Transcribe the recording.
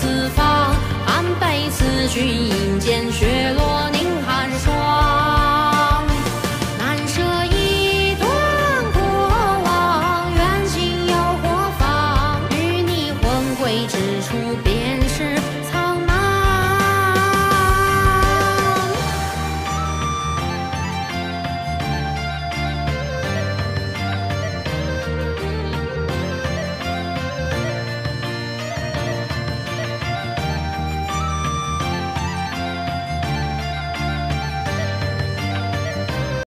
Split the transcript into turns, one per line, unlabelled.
四方，安倍此君。